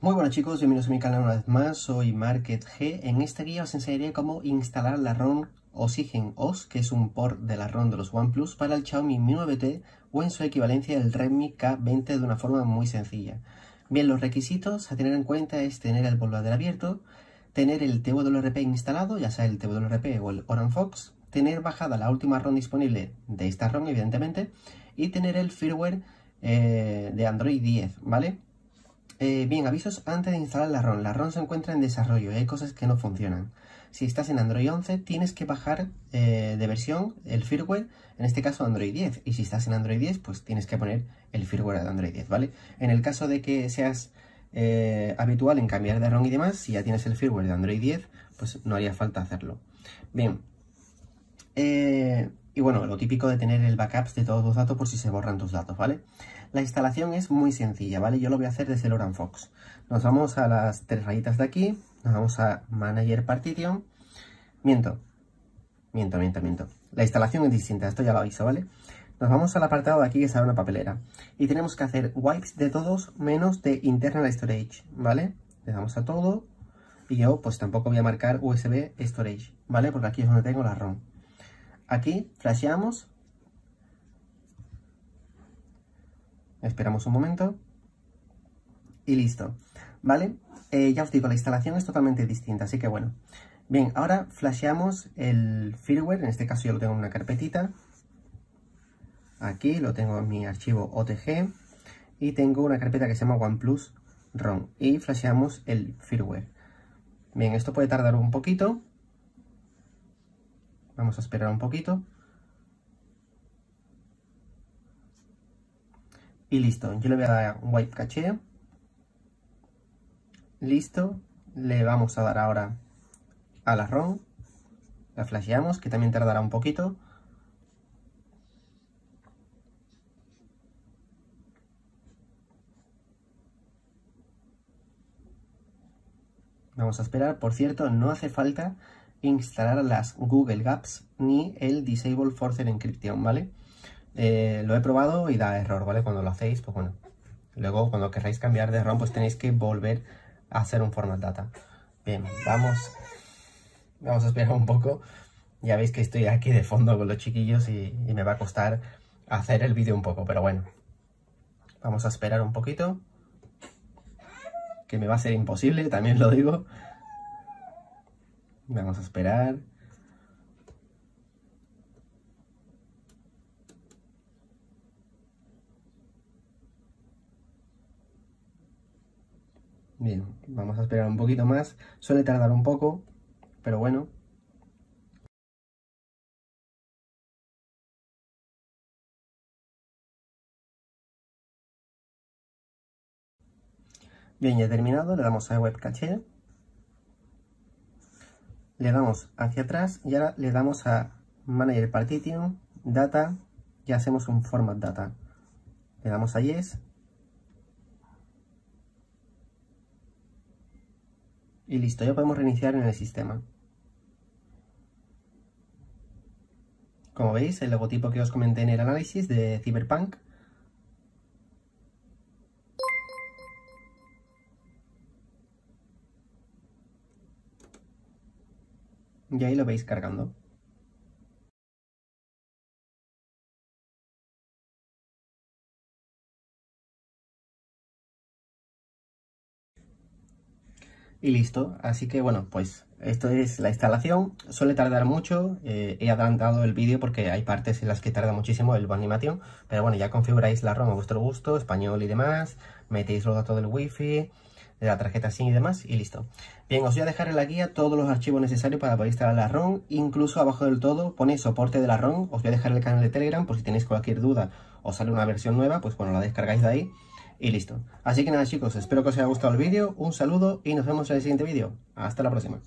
Hola chicos, bienvenidos a mi canal una vez más, soy Market G. En esta guía os enseñaré cómo instalar la ROM Oxygen OS, que es un port de la ROM de los OnePlus para el Xiaomi Mi 9T o en su equivalencia el Redmi K20 de una forma muy sencilla. Bien, los requisitos a tener en cuenta es tener el bootloader abierto, tener el TWRP instalado, ya sea el TWRP o el Oran Fox, tener bajada la última ROM disponible de esta ROM, evidentemente, y tener el firmware eh, de Android 10, ¿vale? Eh, bien, avisos antes de instalar la ROM. La ROM se encuentra en desarrollo y hay cosas que no funcionan. Si estás en Android 11, tienes que bajar eh, de versión el firmware, en este caso Android 10. Y si estás en Android 10, pues tienes que poner el firmware de Android 10, ¿vale? En el caso de que seas eh, habitual en cambiar de ROM y demás, si ya tienes el firmware de Android 10, pues no haría falta hacerlo. Bien. y bueno, lo típico de tener el backup de todos los datos por si se borran tus datos, ¿vale? La instalación es muy sencilla, ¿vale? Yo lo voy a hacer desde el Fox. Nos vamos a las tres rayitas de aquí, nos vamos a Manager Partition. Miento, miento, miento, miento. La instalación es distinta, esto ya lo aviso, ¿vale? Nos vamos al apartado de aquí que sale una papelera. Y tenemos que hacer wipes de todos menos de internal storage, ¿vale? Le damos a todo. Y yo pues tampoco voy a marcar USB storage, ¿vale? Porque aquí es donde tengo la ROM. Aquí flasheamos Esperamos un momento. Y listo. ¿Vale? Eh, ya os digo, la instalación es totalmente distinta, así que bueno. Bien, ahora flasheamos el firmware, en este caso yo lo tengo en una carpetita. Aquí lo tengo en mi archivo OTG. Y tengo una carpeta que se llama OnePlus ROM. Y flasheamos el firmware. Bien, esto puede tardar un poquito. Vamos a esperar un poquito. Y listo, yo le voy a dar un wipe caché. Listo, le vamos a dar ahora a la ROM. La flasheamos, que también tardará un poquito. Vamos a esperar. Por cierto, no hace falta instalar las Google Gaps ni el Disable Forcer Encryption, ¿vale? Eh, lo he probado y da error, ¿vale? Cuando lo hacéis, pues bueno. Luego, cuando queráis cambiar de ROM, pues tenéis que volver a hacer un format data. Bien, vamos, vamos a esperar un poco. Ya veis que estoy aquí de fondo con los chiquillos y, y me va a costar hacer el vídeo un poco, pero bueno. Vamos a esperar un poquito. Que me va a ser imposible, también lo digo. Vamos a esperar. Bien, vamos a esperar un poquito más. Suele tardar un poco, pero bueno. Bien, ya terminado, le damos a Web Cache. Le damos hacia atrás y ahora le damos a Manager Partition, Data y hacemos un Format Data. Le damos a Yes Y listo, ya podemos reiniciar en el sistema. Como veis, el logotipo que os comenté en el análisis de Cyberpunk. Y ahí lo veis cargando. Y listo. Así que bueno, pues esto es la instalación. Suele tardar mucho. Eh, he adelantado el vídeo porque hay partes en las que tarda muchísimo el animación. Pero bueno, ya configuráis la ROM a vuestro gusto, español y demás. Metéis los datos del wifi, de la tarjeta SIM y demás y listo. Bien, os voy a dejar en la guía todos los archivos necesarios para poder instalar la ROM. Incluso abajo del todo pone soporte de la ROM. Os voy a dejar el canal de Telegram por si tenéis cualquier duda o sale una versión nueva, pues bueno, la descargáis de ahí y listo. Así que nada chicos, espero que os haya gustado el vídeo, un saludo y nos vemos en el siguiente vídeo. Hasta la próxima.